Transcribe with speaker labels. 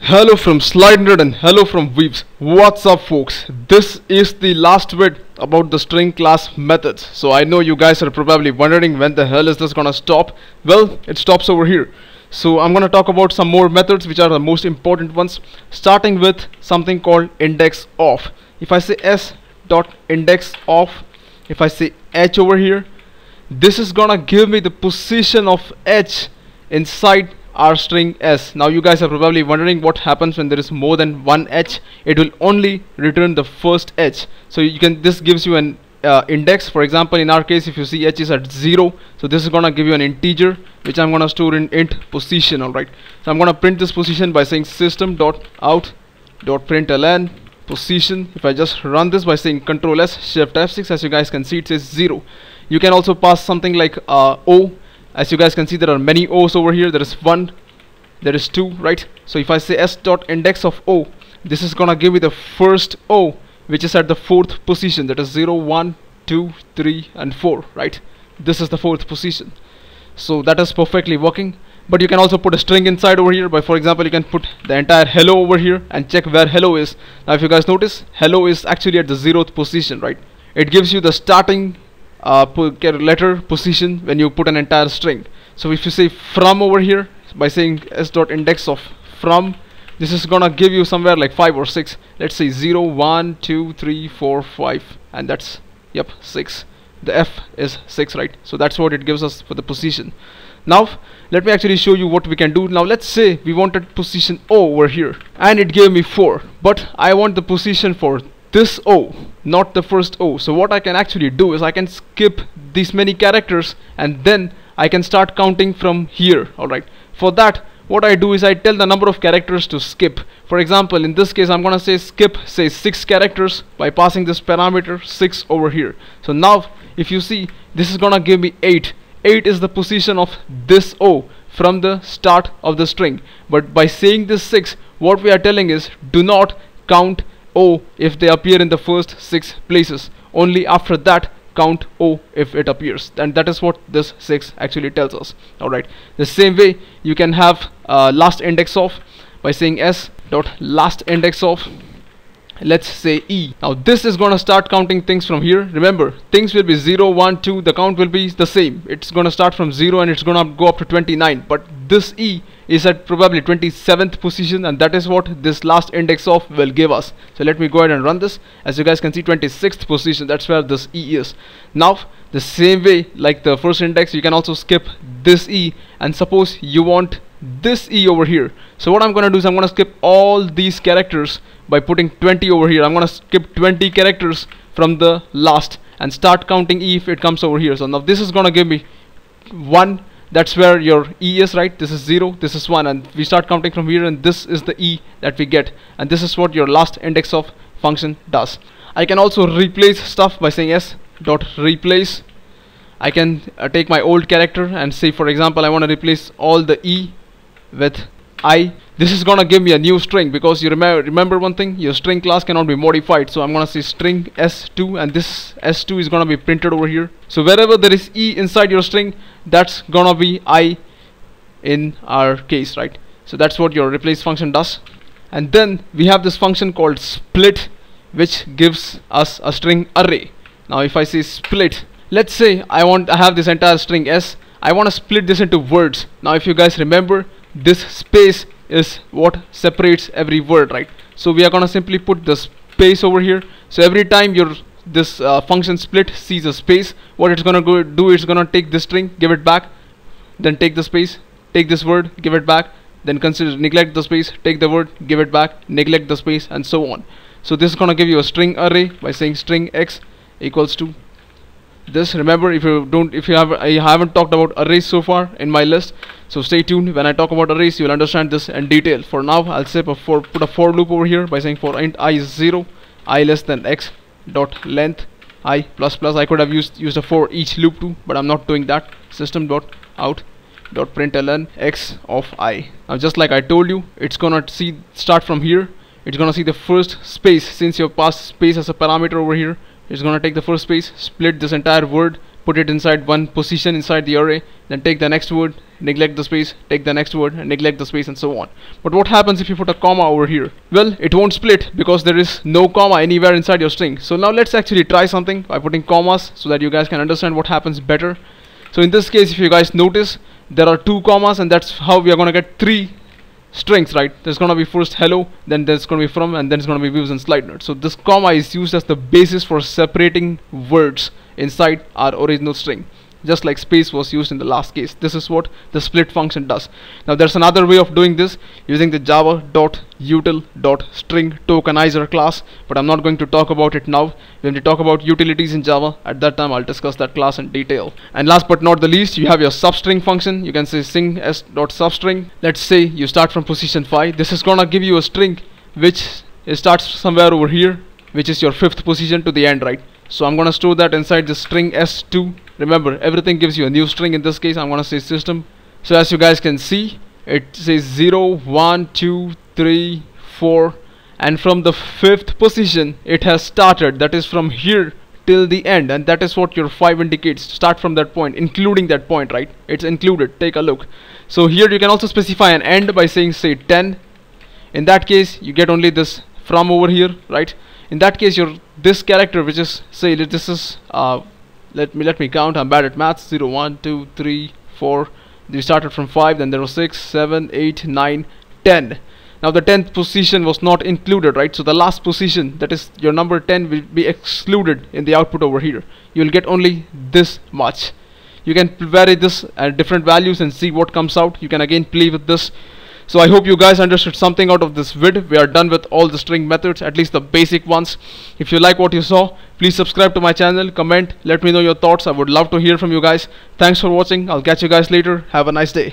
Speaker 1: Hello from SlideNerd and hello from Vivz. What's up folks? This is the last bit about the string class methods. So I know you guys are probably wondering when the hell is this gonna stop? Well, it stops over here. So I'm gonna talk about some more methods which are the most important ones starting with something called index of. If I say s dot index of, if I say h over here, this is gonna give me the position of h inside our string s. Now you guys are probably wondering what happens when there is more than one h. It will only return the first h. So you can this gives you an uh, index. For example, in our case, if you see h is at zero, so this is gonna give you an integer which I'm gonna store in int position. All right. So I'm gonna print this position by saying system dot out dot println position. If I just run this by saying Control S Shift F6, as you guys can see, it says zero. You can also pass something like uh, O as you guys can see there are many O's over here. There is one there is two right? So if I say s dot index of O this is gonna give me the first O which is at the fourth position. That is 0 1 2 3 and 4 right? This is the fourth position. So that is perfectly working. But you can also put a string inside over here by for example you can put the entire hello over here and check where hello is. Now if you guys notice hello is actually at the zeroth position right? It gives you the starting uh, letter position when you put an entire string. So if you say from over here by saying s dot index of from this is gonna give you somewhere like 5 or 6 let's say 0 1 2 3 4 5 and that's yep 6 the f is 6 right? So that's what it gives us for the position. Now let me actually show you what we can do. Now let's say we wanted position O over here and it gave me 4 but I want the position for this O not the first O. So what I can actually do is I can skip these many characters and then I can start counting from here alright for that what I do is I tell the number of characters to skip. For example in this case I'm gonna say skip say 6 characters by passing this parameter 6 over here. So now if you see this is gonna give me 8 8 is the position of this O from the start of the string. But by saying this 6 what we are telling is do not count O if they appear in the first six places. Only after that count O if it appears. And that is what this 6 actually tells us. Alright. The same way you can have uh, last index of by saying s dot last index of let's say E. Now this is gonna start counting things from here. Remember things will be 0 1 2 the count will be the same. It's gonna start from 0 and it's gonna go up to 29 but this E is at probably 27th position and that is what this last index of will give us. So let me go ahead and run this. As you guys can see 26th position that's where this E is. Now the same way like the first index you can also skip this E and suppose you want this E over here. So what I'm gonna do is I'm gonna skip all these characters by putting 20 over here. I'm gonna skip 20 characters from the last and start counting E if it comes over here. So now this is gonna give me 1 that's where your E is right? This is 0 this is 1 and we start counting from here and this is the E that we get. And this is what your last index of function does. I can also replace stuff by saying s dot replace. I can uh, take my old character and say for example I want to replace all the E with I this is gonna give me a new string because you remember remember one thing? Your string class cannot be modified so I'm gonna say string s2 and this s2 is gonna be printed over here. So wherever there is e inside your string that's gonna be i in our case right? So that's what your replace function does. And then we have this function called split which gives us a string array. Now if I say split let's say I want I have this entire string s. I want to split this into words. Now if you guys remember this space is what separates every word right? So we are gonna simply put the space over here. So every time your this uh, function split sees a space what it's gonna go do it's gonna take this string give it back then take the space take this word give it back then consider neglect the space take the word give it back neglect the space and so on. So this is gonna give you a string array by saying string x equals to this remember if you don't if you have I haven't talked about arrays so far in my list so stay tuned. When I talk about arrays you will understand this in detail. For now I'll say for put a for loop over here by saying for int i is 0 i less than x dot length i plus plus. I could have used used a for each loop too but I'm not doing that. System dot out dot println x of i. Now just like I told you it's gonna see start from here. It's gonna see the first space. Since you passed space as a parameter over here it's gonna take the first space split this entire word put it inside one position inside the array then take the next word neglect the space take the next word and neglect the space and so on. But what happens if you put a comma over here? Well it won't split because there is no comma anywhere inside your string. So now let's actually try something by putting commas so that you guys can understand what happens better. So in this case if you guys notice there are two commas and that's how we are to get three strings right? There's to be first hello then there's to be from and then it's to be Vivz and slide notes. So this comma is used as the basis for separating words inside our original string just like space was used in the last case. This is what the split function does. Now there's another way of doing this using the java.util.string tokenizer class but I'm not going to talk about it now. When we talk about utilities in java at that time I'll discuss that class in detail. And last but not the least you have your substring function. You can say sing s.substring let's say you start from position 5 this is gonna give you a string which starts somewhere over here which is your fifth position to the end right so I'm gonna store that inside the string s2 remember everything gives you a new string. In this case I'm gonna say system. So as you guys can see it says 0 1 2 3 4 and from the fifth position it has started. That is from here till the end. And that is what your 5 indicates. Start from that point including that point right? It's included. Take a look. So here you can also specify an end by saying say 10 in that case you get only this from over here right? In that case your this character which is say this is uh, let me let me count. I'm bad at maths 0 1 2 3 4 we started from 5 then there was 6 7 8 9 10 now the 10th position was not included right? So the last position that is your number 10 will be excluded in the output over here. You will get only this much. You can vary this at different values and see what comes out. You can again play with this so I hope you guys understood something out of this vid. We are done with all the string methods, at least the basic ones. If you like what you saw, please subscribe to my channel, comment, let me know your thoughts. I would love to hear from you guys. Thanks for watching. I'll catch you guys later. Have a nice day.